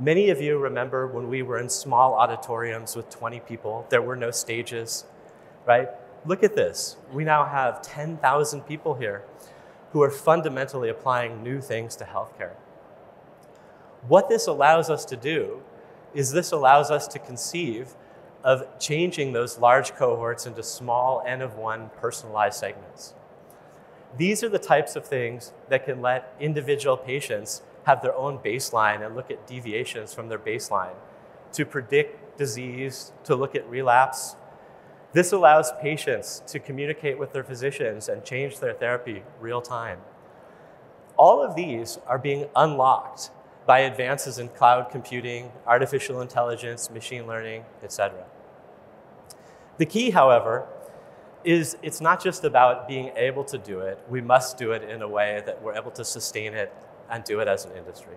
Many of you remember when we were in small auditoriums with 20 people, there were no stages, right? Look at this. We now have 10,000 people here who are fundamentally applying new things to healthcare. What this allows us to do is this allows us to conceive of changing those large cohorts into small N of one personalized segments. These are the types of things that can let individual patients have their own baseline and look at deviations from their baseline to predict disease, to look at relapse. This allows patients to communicate with their physicians and change their therapy real time. All of these are being unlocked by advances in cloud computing, artificial intelligence, machine learning, etc. The key, however, is it's not just about being able to do it, we must do it in a way that we're able to sustain it and do it as an industry.